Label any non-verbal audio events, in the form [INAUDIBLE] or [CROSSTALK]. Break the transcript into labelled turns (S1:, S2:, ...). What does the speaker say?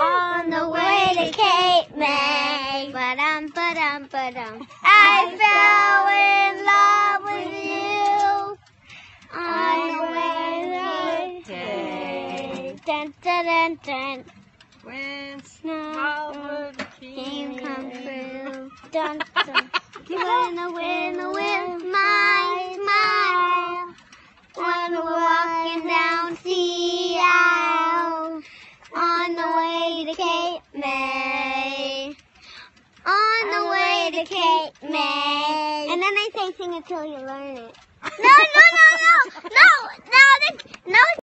S1: On the way to Cape May. Ba-dum, ba-dum, ba-dum. I fell in love with you. On the way to Cape Dun, dun, dun, dun.
S2: When
S1: Snow
S2: the
S1: dream come true. Dun, dun. [LAUGHS] You in the On the way to Cape May. And then I say sing it till you learn it. [LAUGHS] No, no, no, no,